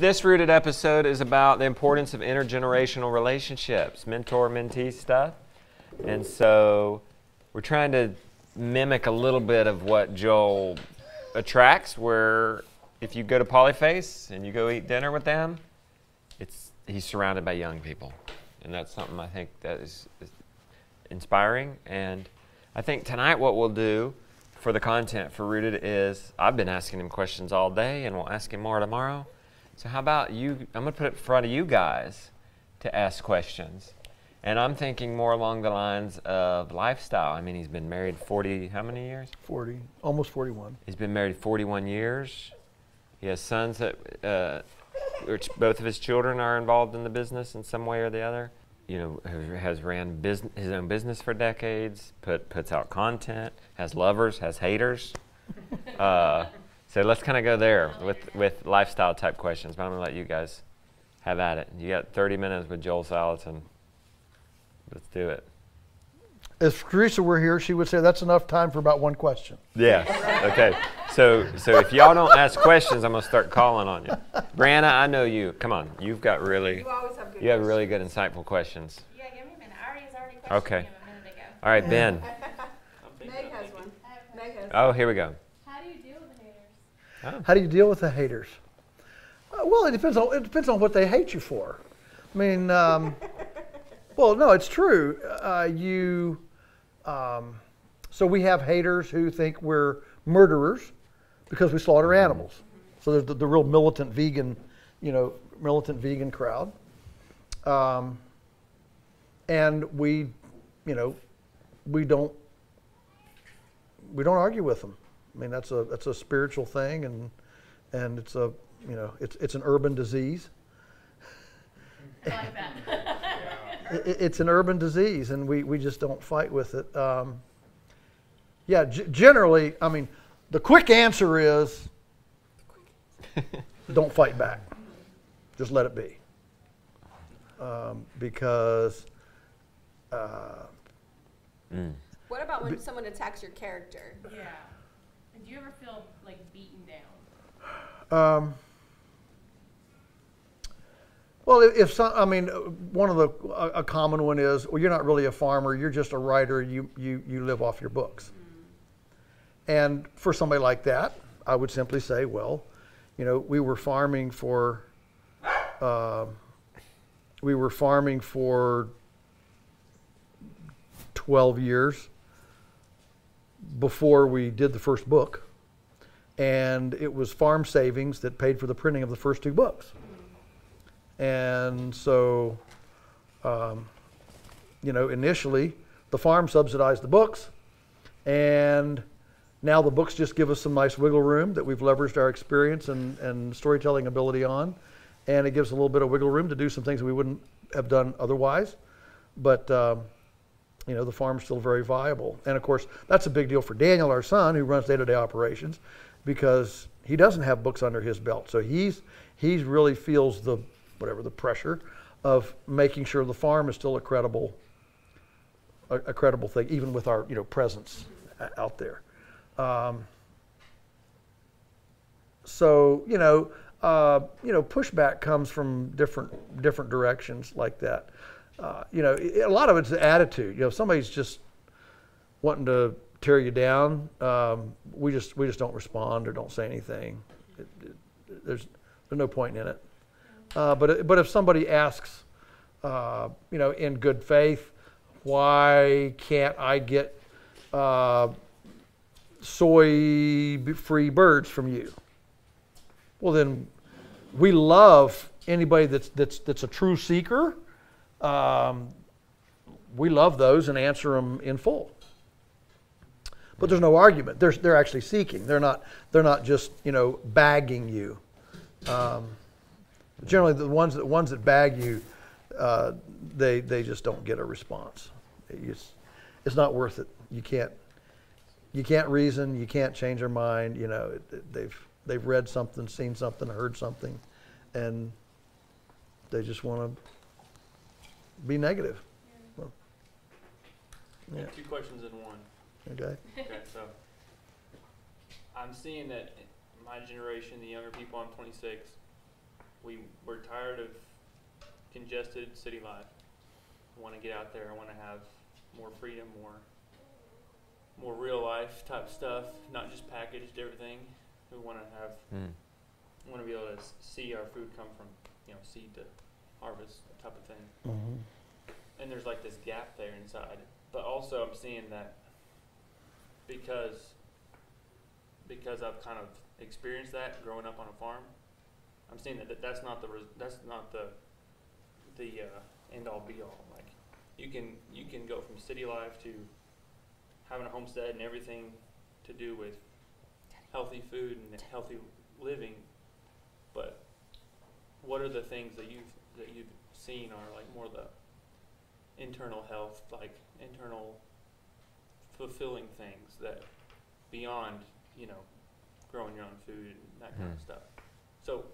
This Rooted episode is about the importance of intergenerational relationships, mentor mentee stuff. And so we're trying to mimic a little bit of what Joel attracts, where if you go to Polyface and you go eat dinner with them, it's he's surrounded by young people. And that's something I think that is, is inspiring. And I think tonight what we'll do for the content for Rooted is I've been asking him questions all day and we'll ask him more tomorrow. So how about you? I'm going to put it in front of you guys to ask questions. And I'm thinking more along the lines of lifestyle. I mean, he's been married 40, how many years? 40, almost 41. He's been married 41 years. He has sons that, uh, which both of his children are involved in the business in some way or the other. You know, has ran business, his own business for decades, put, puts out content, has lovers, has haters. Uh, so let's kind of go there with, with lifestyle type questions. But I'm going to let you guys have at it. You got 30 minutes with Joel Salatin. Let's do it. If Teresa were here, she would say that's enough time for about one question. Yeah. Okay. So so if y'all don't ask questions, I'm gonna start calling on you. Brianna, I know you. Come on. You've got really. You always have good You have really good, insightful questions. Yeah, give me a minute. I already was already questioning Okay. him a minute ago. All right, Ben. Meg has one. Meg has Oh, here we go. How do you deal with the haters? How do you deal with the haters? Uh, well, it depends on it depends on what they hate you for. I mean, um, well, no, it's true. Uh, you, um, so we have haters who think we're murderers because we slaughter animals. So there's the, the real militant vegan, you know, militant vegan crowd. Um, and we, you know, we don't we don't argue with them. I mean, that's a that's a spiritual thing, and and it's a you know it's it's an urban disease. I like that. I- i- it's an urban disease, and we, we just don't fight with it. Um, yeah, g- generally, I mean, the quick answer is don't fight back. Just let it be. Um, because uh, What about when someone attacks your character? yeah. Do you ever feel like beaten down? Um, well, if, some, I mean, one of the a, common one is, well, you're not really a farmer. You're just a writer. You you you live off your books. And for somebody like that, I would simply say, well, you know, we were farming for, uh, we were farming for 12 years before we did the first book and it was farm savings that paid for the printing of the first two books. And so, um, you know, initially the farm subsidized the books, and now the books just give us some nice wiggle room that we've leveraged our experience and, and storytelling ability on, and it gives a little bit of wiggle room to do some things we wouldn't have done otherwise. But um, you know, the farm's still very viable. And of course, that's a big deal for Daniel, our son, who runs day-to-day operations, because he doesn't have books under his belt. So he's he's really feels the whatever the pressure of making sure the farm is still a credible a, a credible thing, even with our you know presence out there. Um, so you know, uh, you know, pushback comes from different different directions like that. Uh, you know, a lot of it's the attitude. You know, if somebody's just wanting to tear you down, um, we just we just don't respond or don't say anything. It, it, there's there's no point in it. Uh, but but if somebody asks, uh, you know, in good faith, why can't I get uh, soy-free birds from you? Well, then we love anybody that's that's that's a true seeker. Um, we love those and answer them in full. But there's no argument. They're, they're actually seeking. They're not, they're not just, you know, bagging you. Um, generally, the ones that, ones that bag you, uh, they, they just don't get a response. It just- it's not worth it. You can't, you can't reason. You can't change their mind. You know, it, it- they've, they've read something, seen something, heard something, and they just want to be negative. Well, yeah. Two questions in one. Okay. Okay, so I'm seeing that my generation, the younger people, I'm 26, we we're tired of congested city life. I want to get out there. I want to have more freedom, more more real life type stuff, not just packaged everything. We want to have Mm. want to be able to see our food come from you know seed to harvest type of thing. Mhm. And there's like this gap there inside, but also I'm seeing that because because I've kind of experienced that growing up on a farm. I'm seeing that, that that's not the res- that's not the the uh, end all be all. Like you can you can go from city life to having a homestead and everything to do with healthy food and healthy living, but what are the things that you've that you've seen are like more the internal health, like internal fulfilling things that beyond you know growing your own food and that kind of Hmm. stuff. So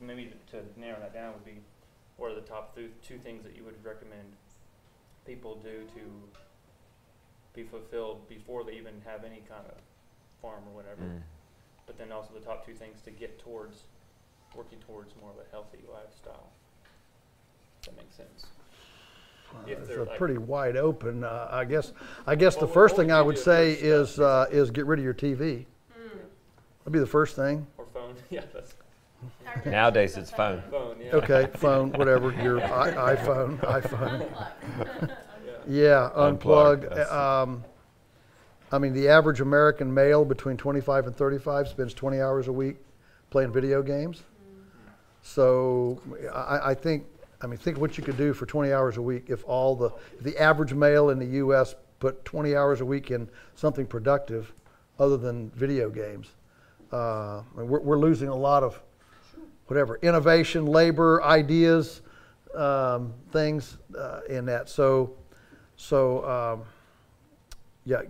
maybe to narrow that down would be what are the top th- two things that you would recommend people do to be fulfilled before they even have any kind of farm or whatever Mm. but then also the top two things to get towards working towards more of a healthy lifestyle. If that makes sense. If It's they're a like- pretty wide open. Uh, I guess. I guess the Well, first we'll thing I give would you a say first is uh, is get rid of your TV. That'd be the first thing. Or phone. yeah, that's Nowadays it's phone. phone. Yeah. Okay, phone, whatever. Your I- iPhone, iPhone. Yeah. Yeah, Unplug, unplug. that's- Um, I mean, the average American male between 25 and 35 spends 20 hours a week playing video games. So I, I think, I mean, think what you could do for 20 hours a week if all the, if the average male in the U.S. put 20 hours a week in something productive other than video games. Uh, we're, we're losing a lot of whatever innovation, labor, ideas, um, things uh, in that. So, so um, yeah,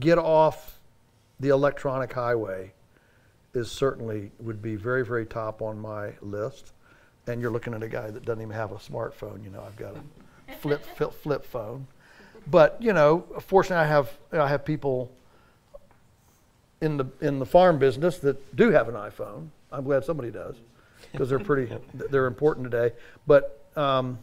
get off the electronic highway is certainly would be very very top on my list. And you're looking at a guy that doesn't even have a smartphone. You know, I've got a flip flip flip phone. But you know, fortunately, I have I have people in the in the farm business that do have an iPhone. I'm glad somebody does because they're pretty they're important today. But um,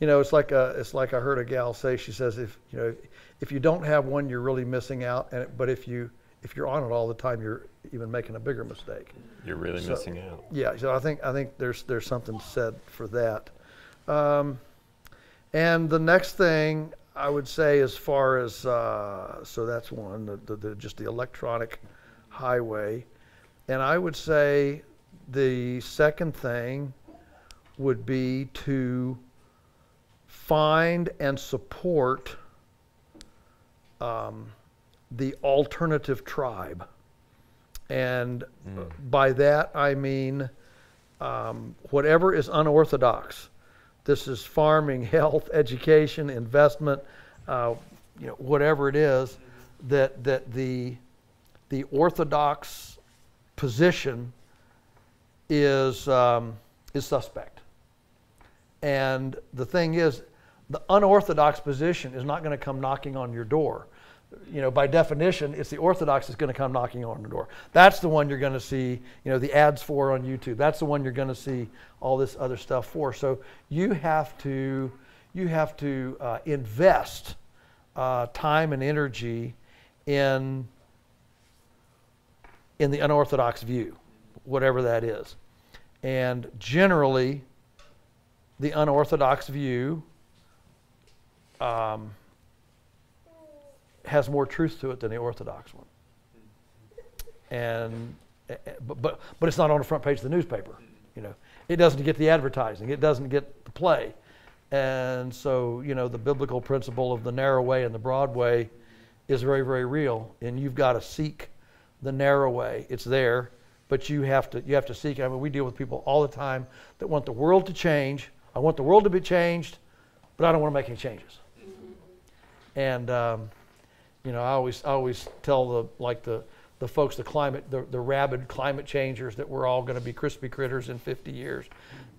you know, it's like a, it's like I heard a gal say. She says if you know if you don't have one, you're really missing out. And but if you if you're on it all the time, you're even making a bigger mistake. You're really So- missing out. Yeah, so I think I think there's there's something said for that. Um, and the next thing I would say, as far as uh, so that's one, the, the, the, just the electronic highway, and I would say the second thing would be to find and support um, the alternative tribe. And by that I mean um, whatever is unorthodox. This is farming, health, education, investment, uh, you know, whatever it is that that the the orthodox position is um, is suspect. And the thing is, the unorthodox position is not going to come knocking on your door. You know, by definition, it's the orthodox that's going to come knocking on the door. That's the one you're going to see, you know, the ads for on YouTube. That's the one you're going to see all this other stuff for. So you have to, you have to uh, invest uh, time and energy in in the unorthodox view, whatever that is. And generally, the unorthodox view um, has more truth to it than the orthodox one. And eh, eh, but, but but it's not on the front page of the newspaper. You know, it doesn't get the advertising. It doesn't get the play. And so you know, the biblical principle of the narrow way and the broad way is very very real. And you've got to seek the narrow way. It's there, but you have to you have to seek. I mean, we deal with people all the time that want the world to change. I want the world to be changed, but I don't want to make any changes. And um, you know, I always I always tell the like the the folks, the climate, the, the rabid climate changers that we're all going to be crispy critters in 50 years,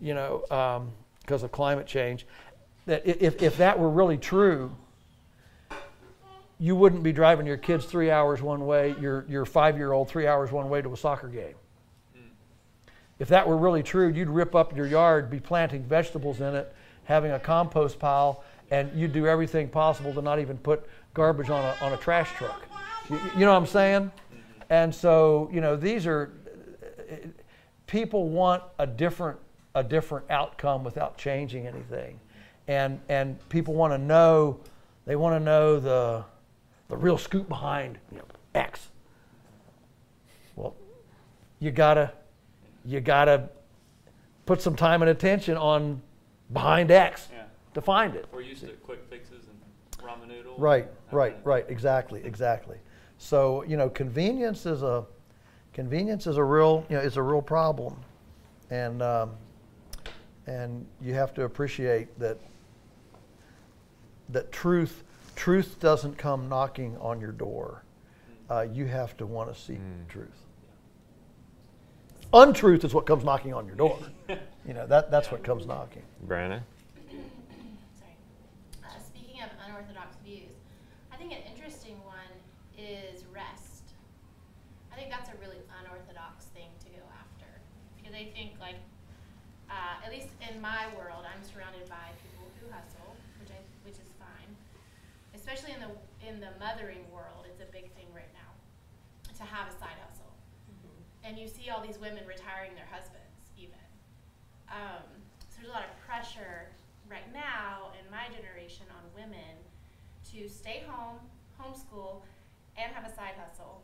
you know, um, because of climate change. That if if that were really true, you wouldn't be driving your kids three hours one way, your your five year old three hours one way to a soccer game. Hmm. if that were really true, you'd rip up your yard, be planting vegetables in it, having a compost pile, and you'd do everything possible to not even put garbage on a, on a trash truck. You, you know what I'm saying? And so, you know, these are people want a different a different outcome without changing anything. And and people want to know they want to know the the real scoop behind you know, X. Well, you gotta you gotta put some time and attention on behind X Yeah. to find it. We're used to quick ramen noodles. Right, right, right, exactly, exactly. So, you know, convenience is a, convenience is a real, you know, is a real problem. And, um, and you have to appreciate that, that truth, truth doesn't come knocking on your door. Uh, you have to want to seek truth. Untruth is what comes knocking on your door. You know, that, that's what comes knocking. Brandon? Sorry. Uh, speaking of unorthodox views, I think an interesting one is rest. I think that's a really unorthodox thing to go after because I think like uh, at least in my world, I'm surrounded by people who hustle, which I which is fine. Especially in the in the mothering world, it's a big thing right now to have a side hustle, and you see all these women retiring their husbands even. Um, so there's a lot of pressure right now in my generation on women to stay home, homeschool, and have a side hustle.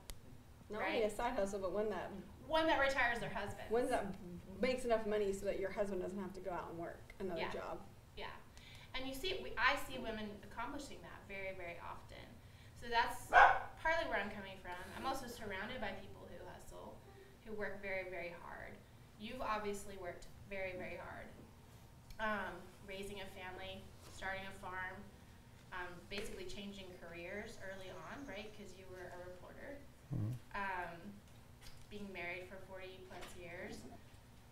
Not only a side hustle, but one that One that retires their husband. one that makes enough money so that your husband doesn't have to go out and work another Yeah. job. Yeah, and you see, we, I see women accomplishing that very, very often. So that's partly where I'm coming from. I'm also surrounded by people who hustle, who work very, very hard. You've obviously worked very, very hard, um, raising a family, starting a farm, um, basically changing careers early on, right? Because you were a reporter, um, being married for 40 plus years,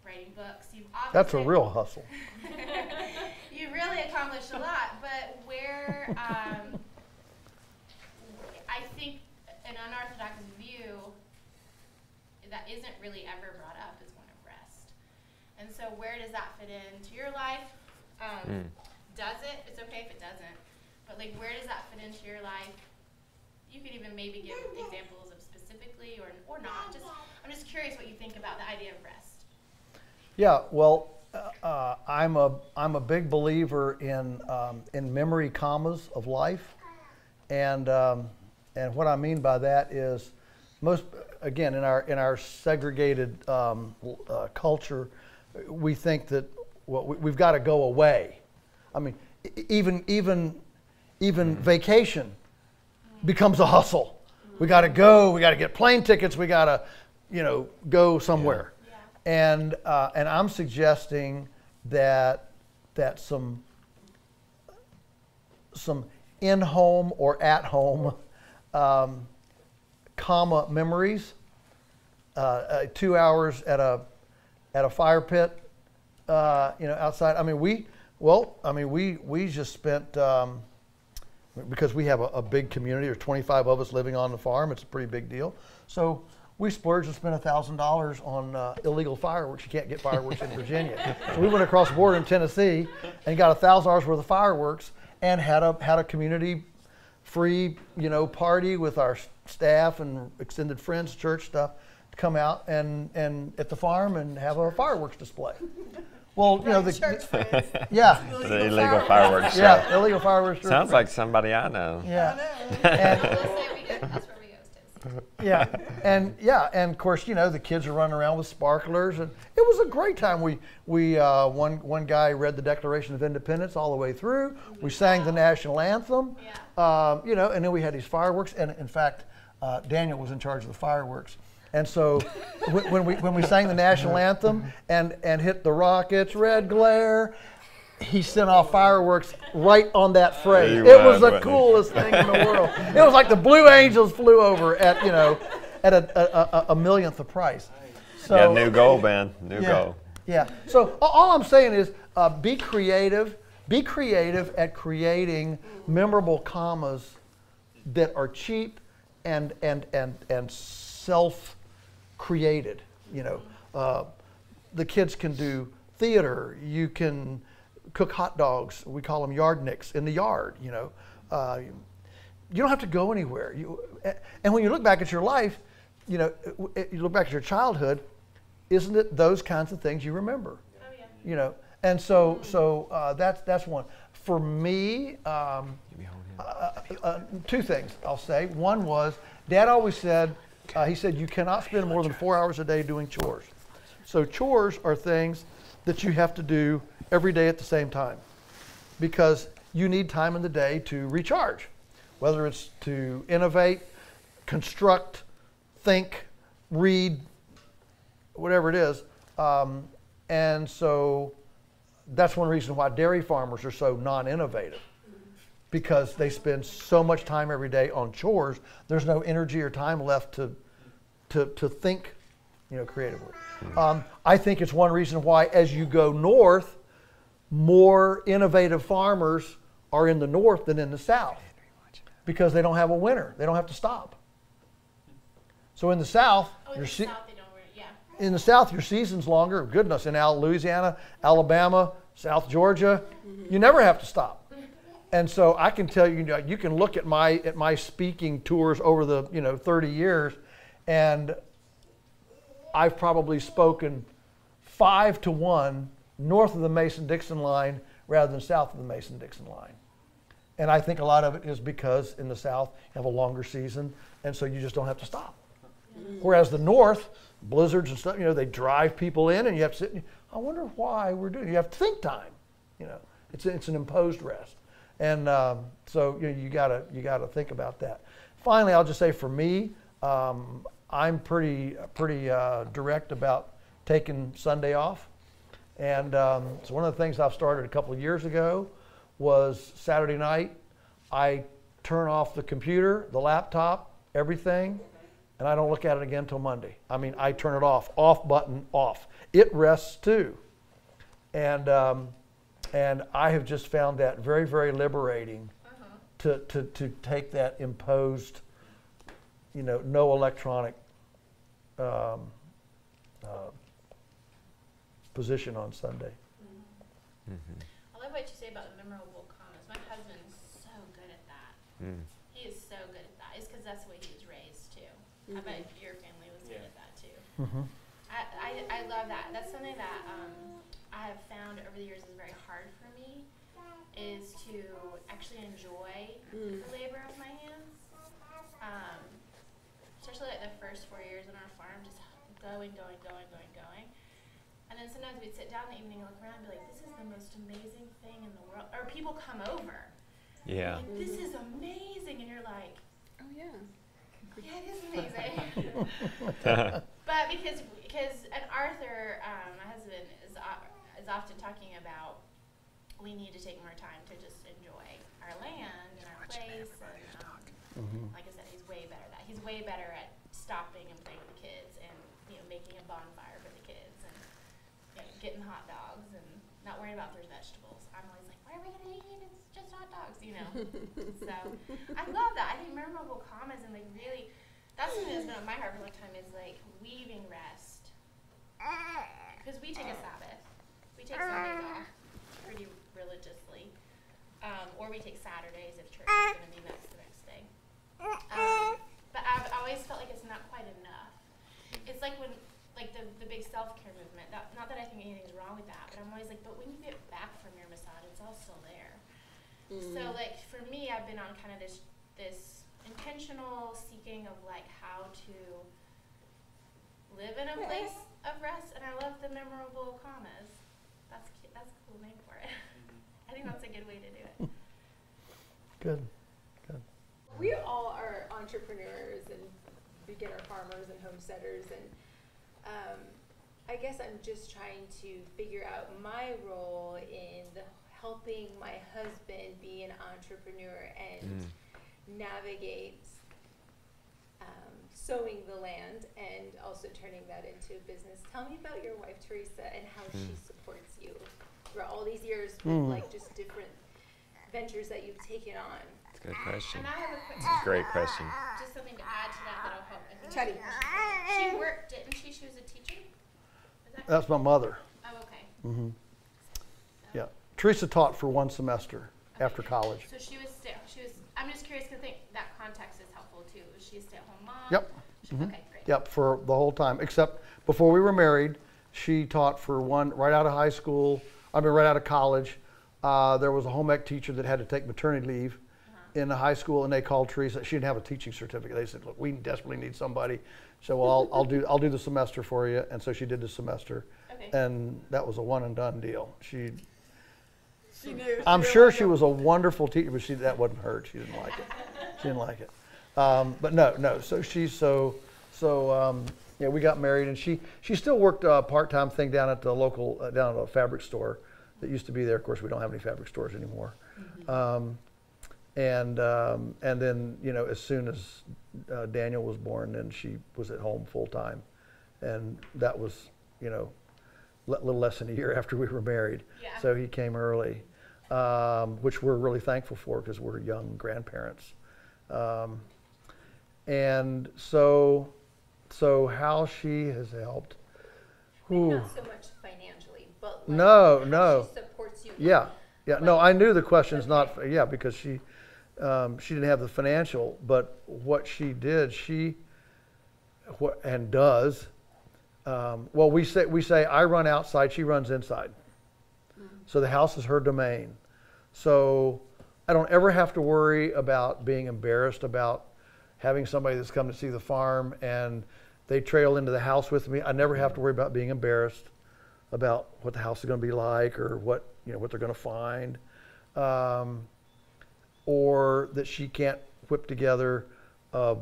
writing books. You've obviously That's a real hustle. you've really accomplished a lot, but where um, I think an unorthodox view that isn't really ever brought up is one of rest. And so, where does that fit into your life? Um, Mm. Does it? It's okay if it doesn't. But like, where does that fit into your life? You could even maybe give examples of specifically or or not. Just I'm just curious what you think about the idea of rest. Yeah, well, uh, uh, I'm a I'm a big believer in um, in memory commas of life, and um, and what I mean by that is most again in our in our segregated um, uh, culture, we think that well, we, we've got to go away. I mean, even even even vacation becomes a hustle. We got to go. We got to get plane tickets. We got to, you know, go somewhere. And uh, and I'm suggesting that that some some in-home or at-home um, comma memories. Uh, uh, two hours at a at a fire pit, uh, you know, outside. I mean, we well, I mean, we we just spent. Um, because we have a, a big community. There's 25 of us living on the farm. It's a pretty big deal. So we splurged and spent thousand dollars on uh, illegal fireworks. You can't get fireworks in Virginia. So we went across the border in Tennessee and got thousand dollars worth of fireworks and had a had a community free you know party with our staff and extended friends, church stuff, to come out and and at the farm and have a fireworks display. Well, you know the Church friends. yeah The illegal fireworks show. yeah illegal fireworks. Sounds like somebody I know. yeah. We'll say we go, that's where we go. Tennessee. yeah, and yeah, and of course, you know, the kids are running around with sparklers, and it was a great time. We we uh, one one guy read the Declaration of Independence all the way through. We sang the national anthem, um, you know, and then we had these fireworks. And in fact, uh, Daniel was in charge of the fireworks. And so, when, when we when we sang the national anthem and and hit the rockets, red glare, he sent off fireworks right on that phrase. He It was, the coolest thing in the world. It was like the Blue Angels flew over at you know at a, a, a, a millionth the price. So, yeah, new goal, Ben. New yeah, goal. yeah. So all I'm saying is uh, be creative. Be creative at creating memorable commas that are cheap and and and and self-created. You know, uh, the kids can do theater. You can cook hot dogs. We call them yard nicks in the yard. You know, uh, you don't have to go anywhere. You, and when you look back at your life, you know, you look back at your childhood. Isn't it those kinds of things you remember? Oh, yeah. You know, and so so uh, that's that's one. For me, um, uh, uh, two things I'll say. One was Dad always said uh, he said you cannot spend more than four hours a day doing chores. So chores are things that you have to do every day at the same time because you need time in the day to recharge, whether it's to innovate, construct, think, read, whatever it is. Um, and so that's one reason why dairy farmers are so non-innovative because they spend so much time every day on chores there's no energy or time left to to, to think you know creatively um, i think it's one reason why as you go north more innovative farmers are in the north than in the south because they don't have a winter they don't have to stop so in the south Oh, in your the se- south, they don't wear, yeah. in the South, your season's longer. Goodness, in Louisiana, Alabama, South Georgia, you never have to stop. And so I can tell you, you, can look at my at my speaking tours over the you know 30 years, and I've probably spoken five to one north of the Mason-Dixon line rather than south of the Mason-Dixon line. And I think a lot of it is because in the South you have a longer season, and so you just don't have to stop. Whereas the North, blizzards and stuff, you know, they drive people in, and you have to sit. I wonder why we're doing. You have to think time. You know, it's it's an imposed rest, and um, so you you gotta you gotta think about that. Finally, I'll just say for me, um, I'm pretty pretty uh, direct about taking Sunday off, and um, so one of the things I've started a couple of years ago was Saturday night. I turn off the computer, the laptop, everything, and I don't look at it again until Monday. I mean, I turn it off, off button, off. It rests too, and um, and I have just found that very, very liberating to, to to take that imposed, you know, no electronic um, uh, position on Sunday. I love what you say about the memorable commas. My husband's so good at that. Mm. He is so good at that. It's because that's the way he was raised too. I bet your family was good at that too. Mm-hmm. I, I, I love that. That's something that um, I have found over the years is very hard for me is to actually enjoy the labor of my hands. Um, especially like the first four years on our farm, just going, going, going, going, going. And then sometimes we'd sit down in the evening and look around and be like, this is the most amazing thing in the world. Or people come over. Yeah. Like, this is amazing. And you're like, Oh yeah. yeah, it is amazing. but because because and Arthur, um, my husband, is o- is often talking about we need to take more time to just enjoy our land and our place. And um, like I said, he's way better at that. He's way better at stopping and playing with the kids and you know making a bonfire for the kids and you know, getting hot dogs and not worrying about their vegetables. I'm always like, what are we gonna eat? It's just hot dogs, you know. so I love that. I think memorable commas and like really, that's something that's been on my heart for a long time is like weaving rest. Because we take a Sabbath, we take Sundays off pretty religiously, um, or we take Saturdays if church is going to be next the next day. Um, but I've always felt like it's not quite enough. It's like when, like the, the big self care movement. Not, not that I think anything's wrong with that, but I'm always like, but when you get back from your massage, it's all still there. So like for me, I've been on kind of this this intentional seeking of like how to live in a place of rest, and I love the memorable commas. That's that's a cool name for it. I think that's a good way to do it. Good. Good. We all are entrepreneurs and beginner farmers and homesteaders, and um, I guess I'm just trying to figure out my role in the helping my husband be an entrepreneur and navigate um, sowing the land and also turning that into a business. Tell me about your wife Teresa and how she supports you throughout all these years with Mm. like just different ventures that you've taken on. That's a good question. And I have a quick Great question. just something to add to that that'll help. I think She worked, didn't she? She was a teacher. Is that That's my mother. Oh, okay. hmm So- Yeah. Teresa taught for one semester after college. So she was stay, she was, I'm just curious because I think that context is helpful too. Was she a stay-at-home mom? Yep. She- Mhm. Okay, great. Yep, for the whole time, except before we were married, she taught for one, right out of high school, I mean, right out of college. Uh, there was a home ec teacher that had to take maternity leave Uh-huh. in the high school, and they called Teresa. She didn't have a teaching certificate. They said, look, we desperately need somebody. So, well, I'll, I'll do, I'll do the semester for you. And so she did the semester. Okay. And that was a one and done deal. She, She knew. I'm sure she was a wonderful teacher, but she, that wasn't her. She didn't like it. She didn't like it. Um, but no, no. So she's so, so, um, yeah, we got married and she, she still worked a part-time thing down at the local, uh, down at a fabric store that used to be there. Of course, we don't have any fabric stores anymore. Um, and, um, and then, you know, as soon as uh, Daniel was born, then she was at home full-time. And that was, you know, a little less than a year after we were married. Yeah. So he came early, um, which we're really thankful for because we're young grandparents. Um, and so, so how she has helped. Ooh. not so much financially, but like No, no. She supports you. Yeah, yeah. No, I knew the question's not, yeah, because she, um, she didn't have the financial, but what she did, she, what, and does, um, well, we say, we say, I run outside, she runs inside. So the house is her domain. So I don't ever have to worry about being embarrassed about having somebody that's come to see the farm and they trail into the house with me. I never have to worry about being embarrassed about what the house is going to be like or what you know what they're going to find, um, or that she can't whip together a,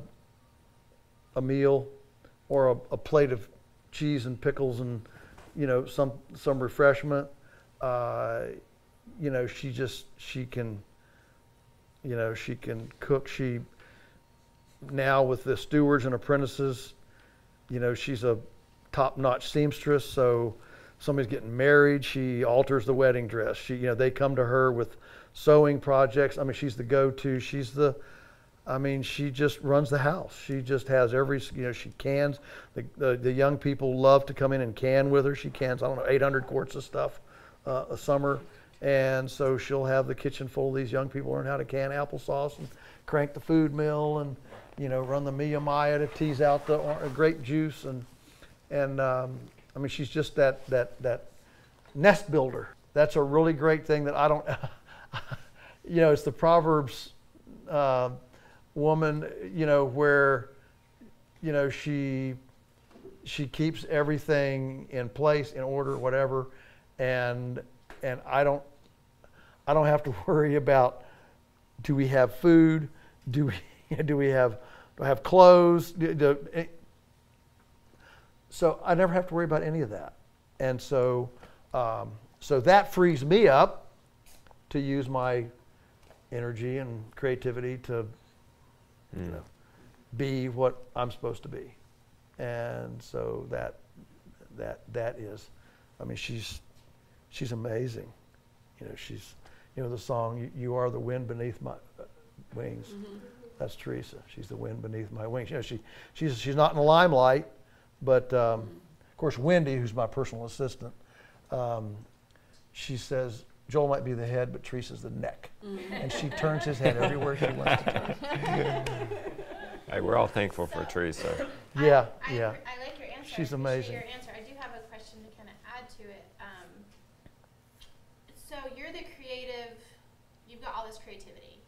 a meal or a, a plate of cheese and pickles and you know some some refreshment. Uh, you know she just she can you know she can cook. She now with the stewards and apprentices, you know she's a top-notch seamstress. So somebody's getting married, she alters the wedding dress. She, you know, they come to her with sewing projects. I mean, she's the go-to. She's the, I mean, she just runs the house. She just has every, you know, she cans. The, the, the young people love to come in and can with her. She cans, I don't know, 800 quarts of stuff uh, a summer. And so she'll have the kitchen full of these young people learn how to can applesauce and crank the food mill and, you know, run the Mehu Maija to tease out the grape juice and, and um, I mean, she's just that that that nest builder. That's a really great thing that I don't. you know, it's the Proverbs uh, woman. You know, where you know she she keeps everything in place, in order, whatever, and and I don't I don't have to worry about do we have food, do we do we have do I have clothes, do, do, so I never have to worry about any of that. And so, um, so that frees me up to use my energy and creativity to, you know, be what I'm supposed to be. And so that, that, that is, I mean, she's, she's amazing. You know, she's, you know, the song, "You- "You Are the Wind Beneath My uh, Wings." That's Teresa. She's the wind beneath my wings. You know, she, she's, she's not in the limelight, but um, of course, Wendy, who's my personal assistant, um, she says Joel might be the head, but Teresa's the neck, and she turns his head everywhere she wants to turn. Hey, we're all thankful for Teresa. Yeah, I, yeah. I like your answer. She's I appreciate amazing. Your answer. I do have a question to kind of add to it. Um, so you're the creative. You've got all this creativity,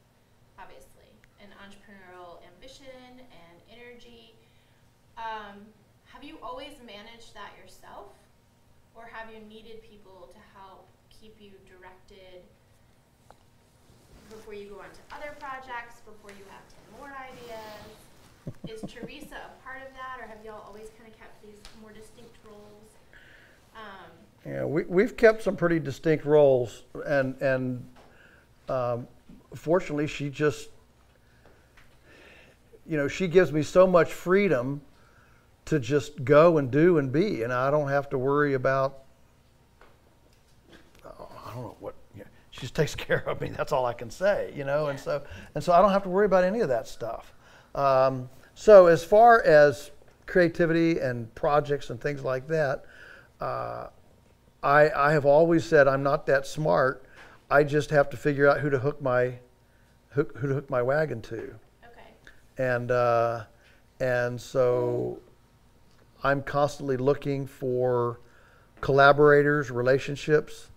obviously, and entrepreneurial ambition and energy. Um, have you always managed that yourself, or have you needed people to help keep you directed before you go on to other projects, before you have ten more ideas? Is Teresa a part of that, or have y'all always kind of kept these more distinct roles? Um, Yeah, we, we've kept some pretty distinct roles, and and um, fortunately, she just, you know, she gives me so much freedom to just go and do and be, and I don't have to worry about. oh, I don't know what. Yeah, she just takes care of me. That's all I can say, you know. And so and so I don't have to worry about any of that stuff. Um, so as far as creativity and projects and things like that, uh, I, I have always said I'm not that smart. I just have to figure out who to hook my hook, who to hook my wagon to, Okay. and uh, and so I'm constantly looking for collaborators, relationships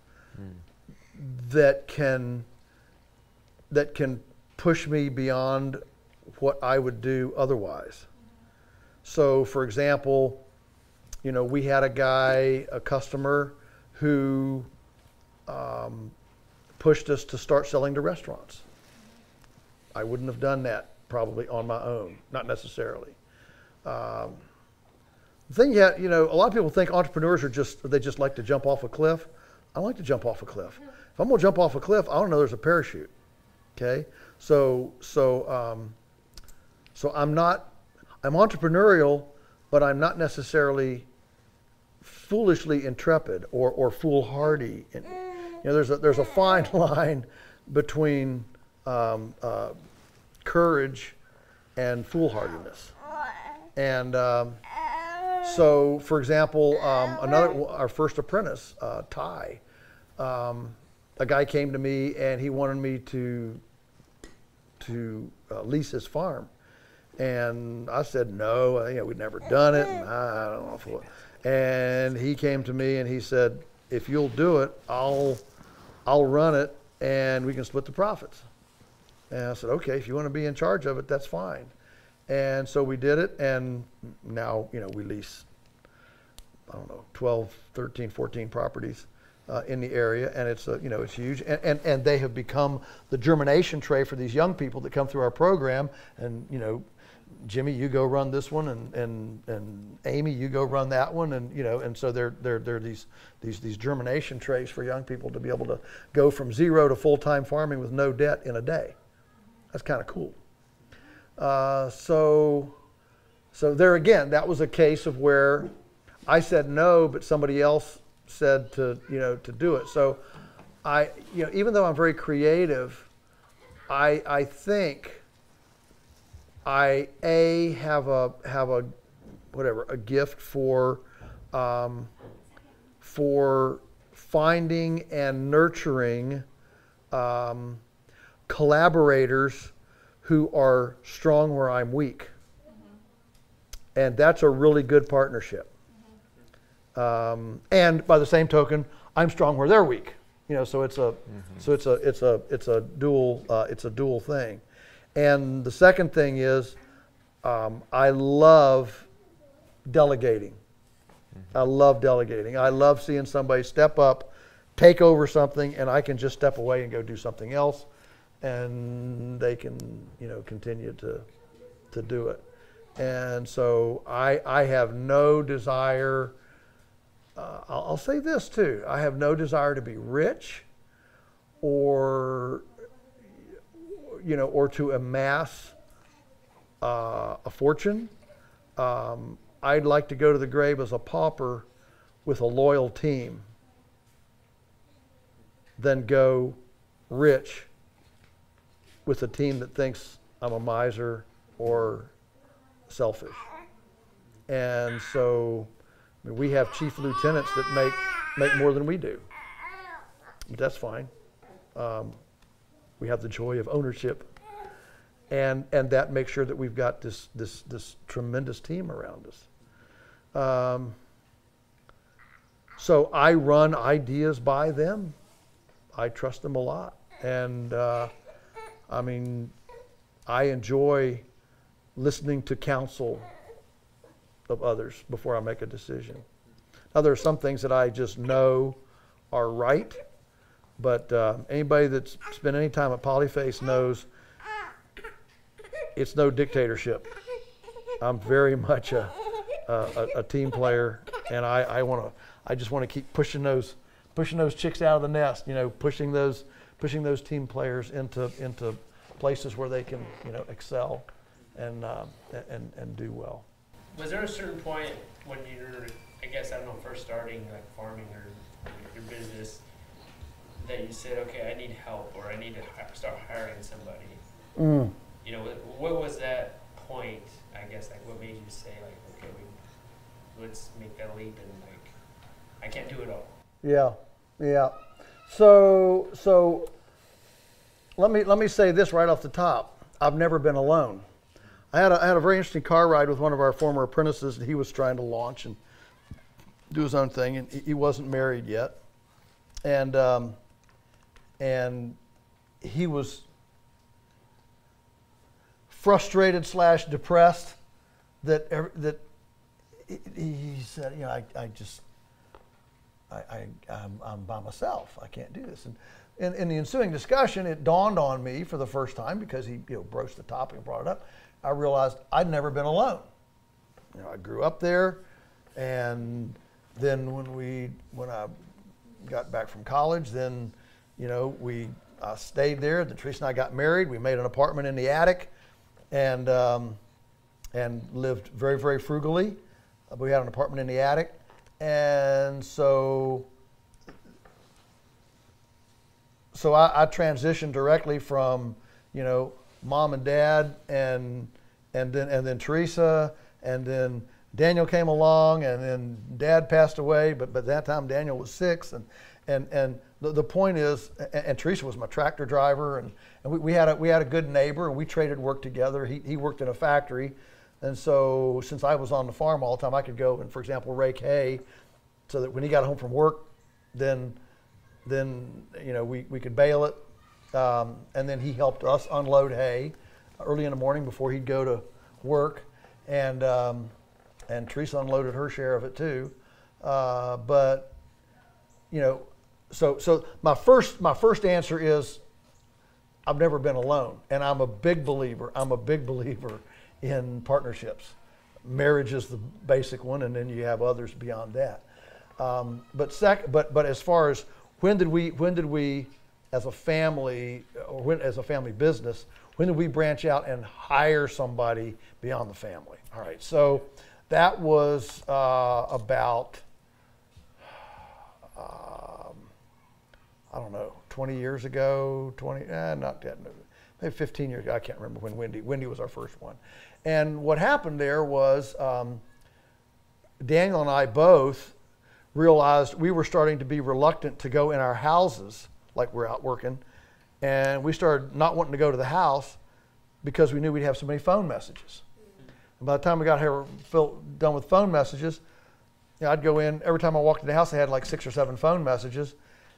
that can that can push me beyond what I would do otherwise. So, for example, you know, we had a guy, a customer, who um, pushed us to start selling to restaurants. I wouldn't have done that probably on my own, not necessarily. Um, the thing yet, you know, a lot of people think entrepreneurs are just they just like to jump off a cliff. I like to jump off a cliff. If I'm gonna jump off a cliff, I don't know there's a parachute. Okay, so so um, so I'm not I'm entrepreneurial, but I'm not necessarily foolishly intrepid or, or foolhardy. You know, there's a, there's a fine line between um, uh, courage and foolhardiness. And um, so, for example, um, another our first apprentice, uh, Ty, um, a guy came to me and he wanted me to to uh, lease his farm. And I said, no, uh, you know, we'd never done it. And I, I don't know if and he came to me and he said, if you'll do it, I'll, I'll run it and we can split the profits. And I said, okay, if you want to be in charge of it, that's fine. And so we did it and now, you know, we lease, I don't know, 12, 13, 14 properties uh, in the area, and it's a, you know it's huge, and, and and they have become the germination tray for these young people that come through our program, and you know. Jimmy, you go run this one, and, and, and Amy, you go run that one, and you know, and so they're they're they're these these these germination trays for young people to be able to go from zero to full time farming with no debt in a day. That's kind of cool. Uh, so, so there again, that was a case of where I said no, but somebody else said to you know to do it. So I you know even though I'm very creative, I I think I a have a have a whatever a gift for um, for finding and nurturing um, collaborators who are strong where I'm weak, and that's a really good partnership. Um, and by the same token, I'm strong where they're weak. You know, so it's a, so it's a, it's a, it's a dual, uh, it's a dual thing. And the second thing is, um, I love delegating. I love delegating. I love seeing somebody step up, take over something, and I can just step away and go do something else, and they can, you know, continue to, to do it. And so I, I have no desire uh, I'll, I'll say this too. I have no desire to be rich or, you know, or to amass uh, a fortune. Um, I'd like to go to the grave as a pauper with a loyal team than go rich with a team that thinks I'm a miser or selfish. And so, I mean, we have chief lieutenants that make make more than we do. But that's fine. Um, we have the joy of ownership, and and that makes sure that we've got this this this tremendous team around us. Um, so I run ideas by them. I trust them a lot, and uh, I mean, I enjoy listening to counsel of others before I make a decision. Now, there are some things that I just know are right, but uh, anybody that's spent any time at Polyface knows it's no dictatorship. I'm very much a, a, a team player, and I, I want to. I just want to keep pushing those, pushing those chicks out of the nest. You know, pushing those, pushing those team players into into places where they can, you know, excel, and um, and and do well. Was there a certain point when you're, I guess, I don't know, first starting like farming or your business that you said, okay, I need help or I need to hi- start hiring somebody? Mm. You know, what, what was that point? I guess like what made you say like, okay, we, let's make that leap and like I can't do it all. Yeah, yeah. So, so let me let me say this right off the top. I've never been alone. I had a, I had a very interesting car ride with one of our former apprentices, and he was trying to launch and do his own thing, and he, he wasn't married yet, and um, and he was frustrated slash depressed that that he, he said, you know, I, I just I, I'm by myself. I can't do this. And in, in the ensuing discussion, it dawned on me for the first time because he you know, broached the topic and brought it up. I realized I'd never been alone. You know, I grew up there, and then when we when I got back from college, then you know we I stayed there. Then Teresa and I got married. We made an apartment in the attic, and um, and lived very very frugally. We had an apartment in the attic, and so so I, I transitioned directly from you know mom and dad and and then and then Teresa and then Daniel came along and then dad passed away but but that time Daniel was six and and and the, the point is and, and Teresa was my tractor driver and, and we, we had a we had a good neighbor and we traded work together. He, he worked in a factory and so since I was on the farm all the time I could go and for example rake hay so that when he got home from work then then you know we, we could bale it. Um, and then he helped us unload hay early in the morning before he'd go to work. And um, and Teresa unloaded her share of it too. Uh, but you know so so my first my first answer is I've never been alone. And I'm a big believer I'm a big believer in partnerships. Marriage is the basic one and then you have others beyond that. Um, but sec but but as far as when did we when did we as a family or when as a family business when did we branch out and hire somebody beyond the family? All right so that was uh, about um, i don't know 20 years ago 20 eh, not that maybe 15 years ago i can't remember when wendy wendy was our first one and what happened there was um, daniel and i both realized we were starting to be reluctant to go in our houses like we're out working. And we started not wanting to go to the house because we knew we'd have so many phone messages. And by the time we got here felt done with phone messages you know, i'd go in every time i walked in the house i had like six or seven phone messages.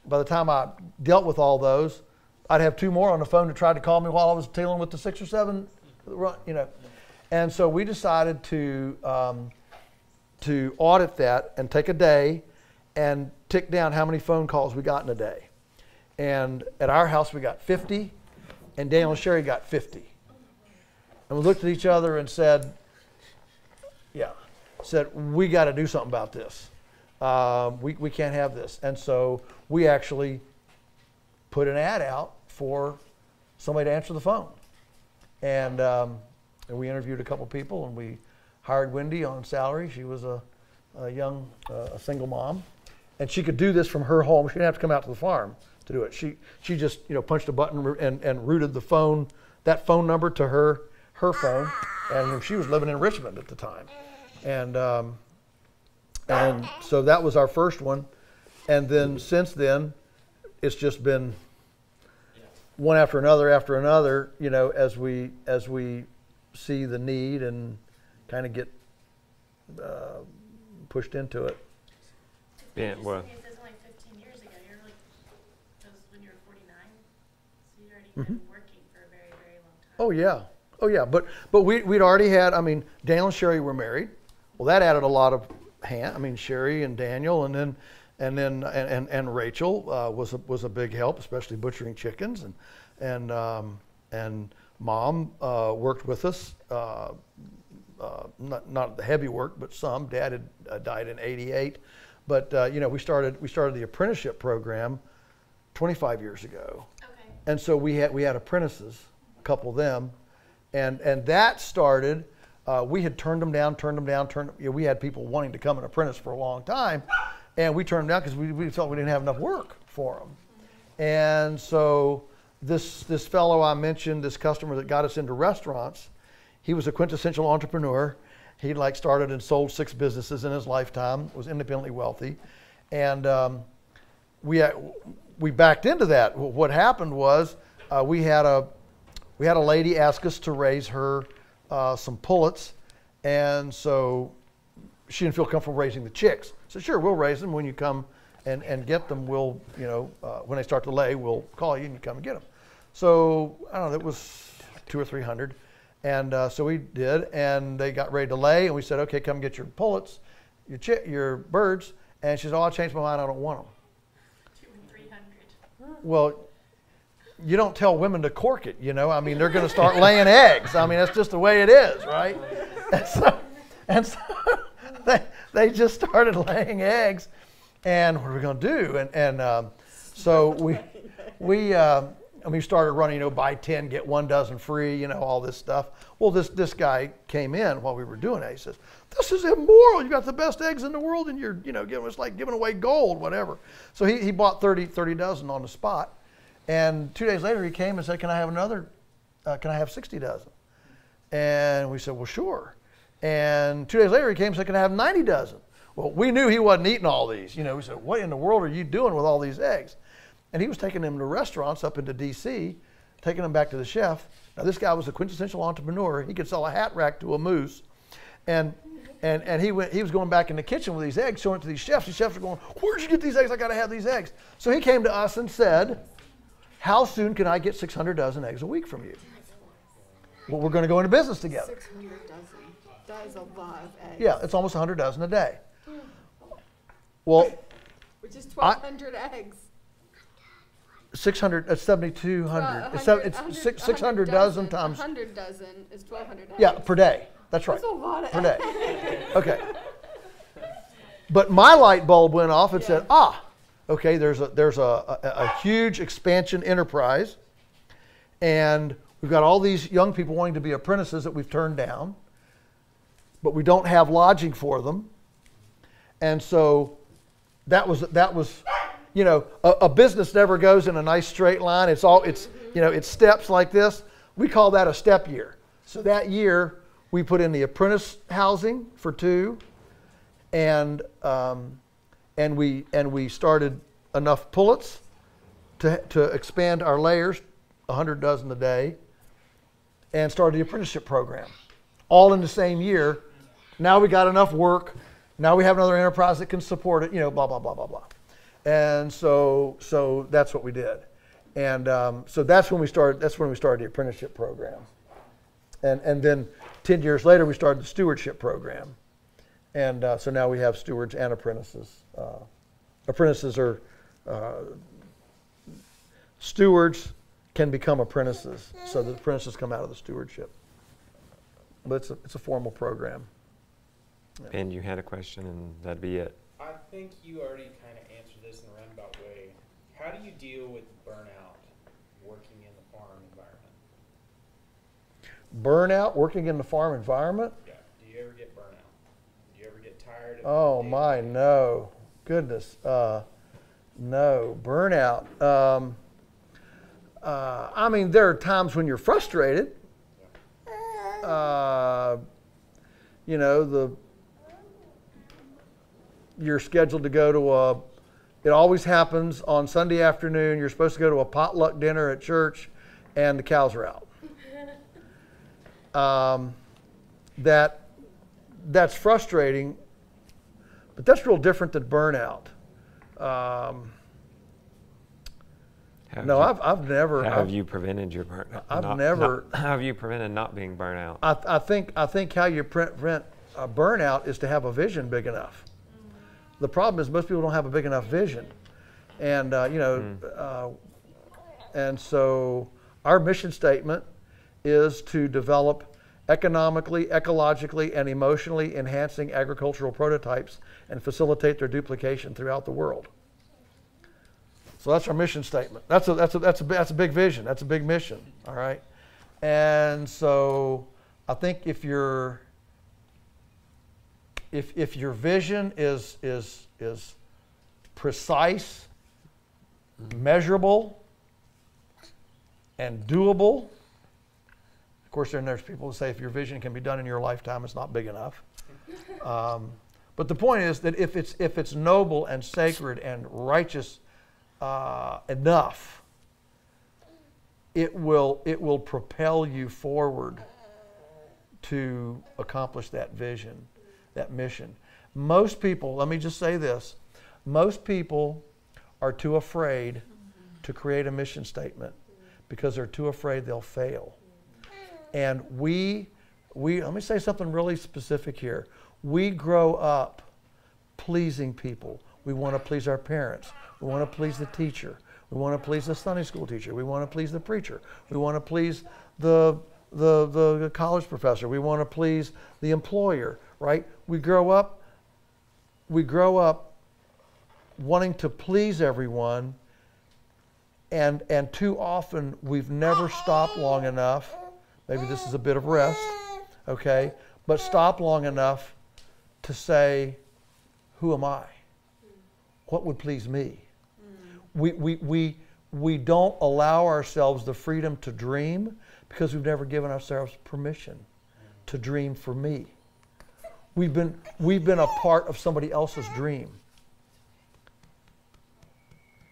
By the time i dealt with all those i'd have two more on the phone to try to call me while i was dealing with the six or seven you know and so we decided to um, to audit that and take a day and tick down how many phone calls we got in a day. And at our house, we got 50, and Daniel and Sherry got 50. And we looked at each other and said, Yeah, said, we got to do something about this. Um, we, we can't have this. And so we actually put an ad out for somebody to answer the phone. And, um, and we interviewed a couple people and we hired Wendy on salary. She was a, a young, uh, a single mom, and she could do this from her home. She didn't have to come out to the farm to do it. She she just you know punched a button and, and routed the phone that phone number to her her phone, and she was living in Richmond at the time, and um, and so that was our first one, and then since then, it's just been one after another after another. You know, as we as we see the need and kind of get uh, pushed into it. Yeah, well- It says only fifteen years ago, you're like, that when you were forty-nine, so you'd already Mm-hmm. been working for a very, very long time. Oh yeah, oh yeah. But but we we'd already had. I mean, Daniel and Sherry were married. Well, that added a lot of hand. I mean, Sherry and Daniel, and then and then and and, and Rachel uh, was a, was a big help, especially butchering chickens, and and um, and mom uh, worked with us. Uh, uh, not not the heavy work, but some. Dad had uh, died in '88, but uh, you know we started we started the apprenticeship program 25 years ago, Okay, and so we had we had apprentices, a couple of them, and and that started. Uh, we had turned them down, turned them down, turned. You know, we had people wanting to come and apprentice for a long time, and we turned them down because we, we felt we didn't have enough work for them. And so this this fellow I mentioned, this customer that got us into restaurants, he was a quintessential entrepreneur. He like started and sold six businesses in his lifetime. Was independently wealthy, and um, we uh, we backed into that. What happened was uh, we had a we had a lady ask us to raise her uh, some pullets, and so she didn't feel comfortable raising the chicks. So sure, we'll raise them when you come and, and get them. We'll you know uh, when they start to lay, we'll call you and you come and get them. So I don't know, it was two or three hundred, and uh, so we did, and they got ready to lay, and we said, okay, come get your pullets, your chi- your birds, and she said, oh, I changed my mind, I don't want them. Two and three hundred. Well, you don't tell women to cork it, you know. I mean, they're going to start laying eggs. I mean, that's just the way it is, right? And so, and so they, they just started laying eggs. And what are we going to do? And, and um, so we, we, um, and we started running, you know, buy 10, get one dozen free, you know, all this stuff. Well, this, this guy came in while we were doing it. He says, This is immoral. You got the best eggs in the world and you're, you know, giving us like giving away gold, whatever. So he, he bought 30, 30 dozen on the spot. And two days later, he came and said, Can I have another? Uh, can I have 60 dozen? And we said, Well, sure. And two days later, he came and said, Can I have 90 dozen? Well, we knew he wasn't eating all these. You know, we said, What in the world are you doing with all these eggs? And he was taking them to restaurants up into D.C., taking them back to the chef. Now, this guy was a quintessential entrepreneur. He could sell a hat rack to a moose. And and, and he, went, he was going back in the kitchen with these eggs, showing it to these chefs. These chefs were going, Where'd you get these eggs? I got to have these eggs. So he came to us and said, how soon can I get 600 dozen eggs a week from you? Well, we're going to go into business together. 600 dozen. That is a lot of eggs. Yeah, it's almost 100 dozen a day. Well, Which is I- 1,200 eggs. 600, uh, 7,200. Well, It's, sev- 100 it's 100 six- 600 dozen times, 100 dozen is 1,200 yeah, per day. That's right, That's a lot of per day. Okay. But my light bulb went off and said, ah, okay, there's a, there's a, a, a huge expansion enterprise. And we've got all these young people wanting to be apprentices that we've turned down, but we don't have lodging for them. And so that was, that was, you know, a, a business never goes in a nice straight line. It's all, it's, you know, it's steps like this. We call that a step year. So that year, we put in the apprentice housing for two, and um, and we and we started enough pullets to to expand our layers, hundred dozen a day, and started the apprenticeship program, all in the same year. Now we got enough work. Now we have another enterprise that can support it. You know, blah blah blah blah blah. And so so that's what we did, and um, so that's when we started. That's when we started the apprenticeship program, and and then ten years later we started the stewardship program. And uh, so now we have stewards and apprentices. Uh, apprentices are uh, stewards can become apprentices, so the apprentices come out of the stewardship. But it's a, it's a formal program. And you had a question, and that'd be it. I think you already kind of answered this in a roundabout way. How do you deal with burnout working in the farm environment? Burnout, working in the farm environment. Yeah. Do you ever get burnout? Do you ever get tired of Oh my, no, goodness, uh, no burnout. Um, uh, I mean, there are times when you're frustrated. Uh, you know, the you're scheduled to go to a. It always happens on Sunday afternoon. You're supposed to go to a potluck dinner at church, and the cows are out. Um, that that's frustrating, but that's real different than burnout. Um, have no, you, I've, I've never. How I've- have you prevented your burnout? I've not- never- not- how have you prevented not being burnt out? I, I think I think how you prevent a burnout is to have a vision big enough. The problem is most people don't have a big enough vision, and uh, you know, uh, and so our mission statement is to develop economically, ecologically, and emotionally enhancing agricultural prototypes and facilitate their duplication throughout the world. So that's our mission statement. That's a, that's a, that's a, that's a big vision. That's a big mission. All right. And so I think if your if, if your vision is, is, is precise, measurable, and doable, of course, then there's people who say if your vision can be done in your lifetime, it's not big enough. Um, But the point is that if it's if it's noble and sacred and righteous uh, enough, it will it will propel you forward to accomplish that vision, that mission. Most people, let me just say this, most people are too afraid to create a mission statement because they're too afraid they'll fail. And we we let me say something really specific here. We grow up pleasing people. We want to please our parents. We want to please the teacher. We want to please the Sunday school teacher. We want to please the preacher. We want to please the, the, the college professor. We want to please the employer, right? We grow up, we grow up wanting to please everyone, and, and too often we've never stopped long enough. Maybe this is a bit of rest, okay? But stop long enough to say, Who am I? What would please me? we, we, we, we don't allow ourselves the freedom to dream because we've never given ourselves permission to dream for me. We've been, we've been a part of somebody else's dream.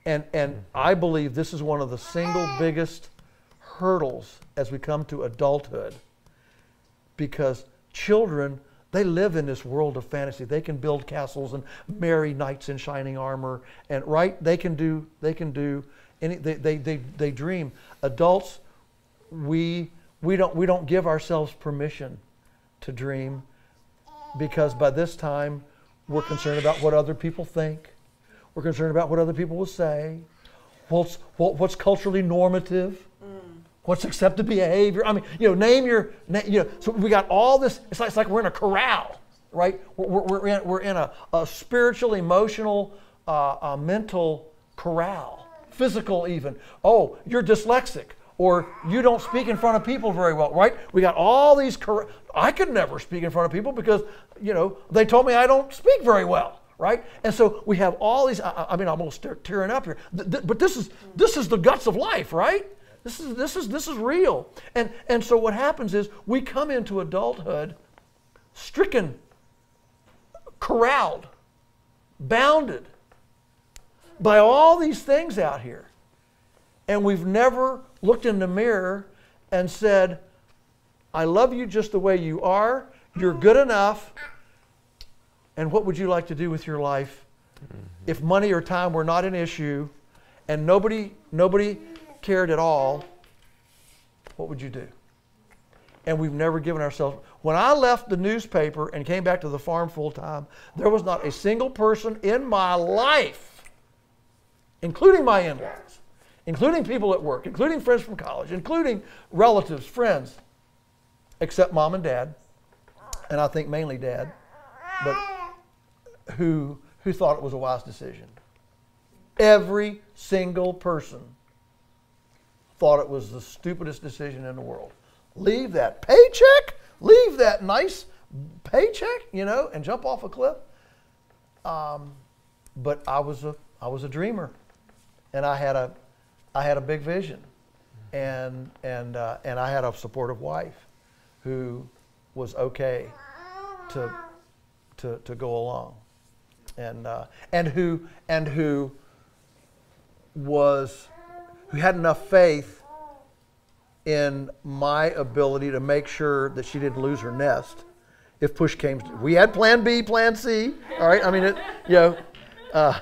And, and I believe this is one of the single biggest hurdles as we come to adulthood because children they live in this world of fantasy. They can build castles and marry knights in shining armor, and right, they can do they can do any they, they, they, they dream. Adults, we we don't we don't give ourselves permission to dream because by this time we're concerned about what other people think. We're concerned about what other people will say. What's what, what's culturally normative what's accepted behavior. I mean, you know, name your, you know, so we got all this, it's like, it's like we're in a corral, right? We're, we're, in, we're in a, a spiritual, emotional, uh, a mental corral, physical even. Oh, you're dyslexic. Or you don't speak in front of people very well, right? We got all these. Cor- I could never speak in front of people because, you know, they told me I don't speak very well right? And so we have all these. I, I mean, I'm almost tearing up here, but this is this is the guts of life, right? This is, this is, this is real. And, and so what happens is we come into adulthood stricken, corralled, bounded by all these things out here. And we've never looked in the mirror and said, I love you just the way you are. You're good enough. And what would you like to do with your life mm-hmm. if money or time were not an issue and nobody, nobody cared at all, what would you do? And we've never given ourselves. When I left the newspaper and came back to the farm full time, there was not a single person in my life, including my in laws, including people at work, including friends from college, including relatives, friends, except mom and dad, and I think mainly dad, but who, who thought it was a wise decision. Every single person thought it was the stupidest decision in the world. Leave that paycheck, leave that nice paycheck, you know, and jump off a cliff. Um, but I was a I was a dreamer, and I had a I had a big vision, and and uh, and I had a supportive wife, who was okay to to to go along, and uh, and who and who was who had enough faith in my ability to make sure that she didn't lose her nest if push came. We had plan B, plan C. All right. I mean, it, you know, uh,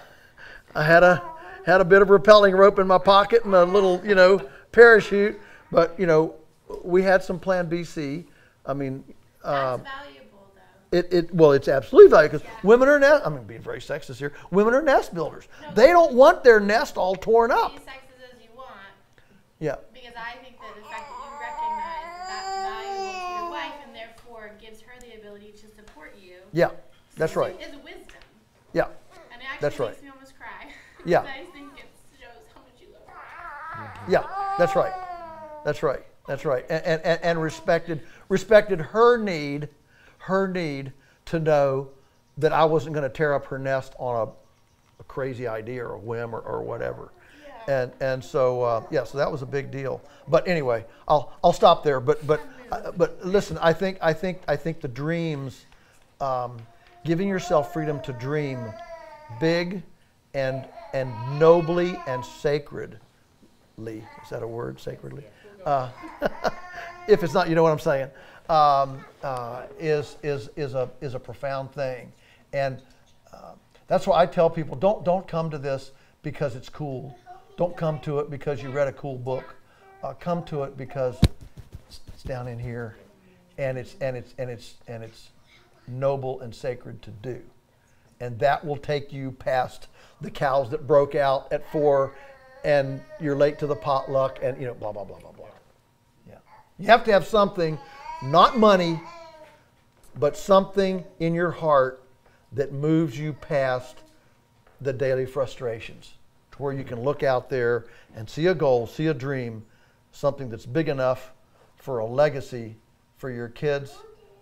I had a, had a bit of rappelling rope in my pocket and a little, you know, parachute, but, you know, we had some plan B, C. I mean, um, though. it, it well, it's absolutely valuable because women are nest. I'm being very sexist here. Women are nest builders. They don't want their nest all torn up. Be sexist as you want, Yeah, because I think that the fact that you recognize that that's valuable to your wife and therefore gives her the ability to support you. yeah, that's right. Is wisdom, Yeah, and it actually That's right. me almost cry. Yeah. yeah, that's right. That's right. That's right. And, and, and- respected respected her need, her need to know that I wasn't going to tear up her nest on a, a crazy idea or a whim or, or whatever. And and so uh, yeah, so that was a big deal. But anyway, I'll I'll stop there. But but uh, but listen, I think I think I think the dreams. Um, giving yourself freedom to dream big and and nobly and sacredly. Is that a word? Sacredly. Uh, if it's not, you know what I'm saying. Um, uh, is is is a is a profound thing, and uh, that's why I tell people don't don't come to this because it's cool. Don't come to it because you read a cool book. Uh, come to it because it's, it's down in here, and it's and it's and it's and it's noble and sacred to do, and that will take you past the cows that broke out at four, and you're late to the potluck, and you know blah blah blah blah blah. Yeah, you have to have something, not money, but something in your heart that moves you past the daily frustrations to where you can look out there and see a goal, see a dream, something that's big enough for a legacy for your kids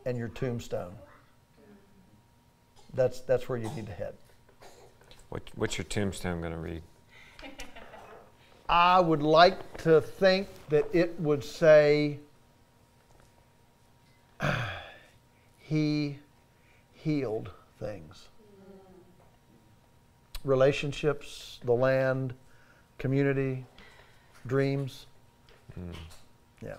and your tombstone. That's, that's where you need to head. What, what's your tombstone going to read? I would like to think that it would say, He healed things. Relationships, the land, community, dreams. Hmm. Yeah.